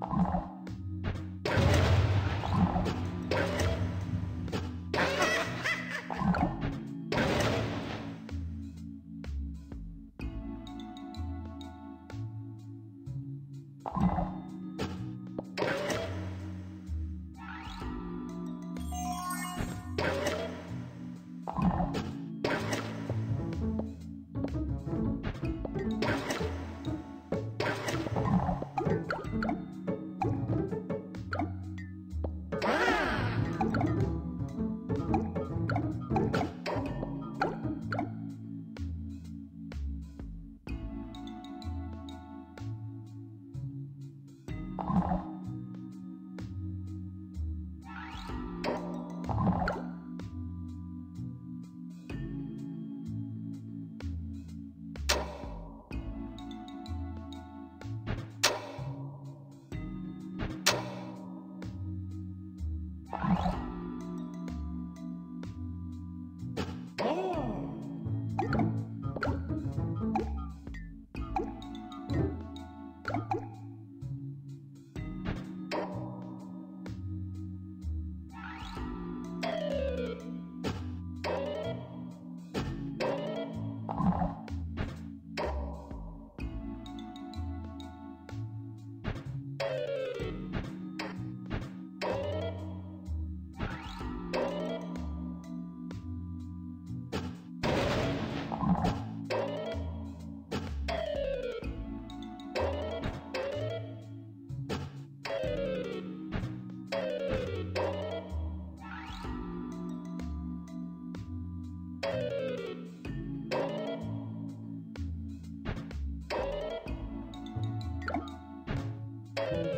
you Bye. Bye.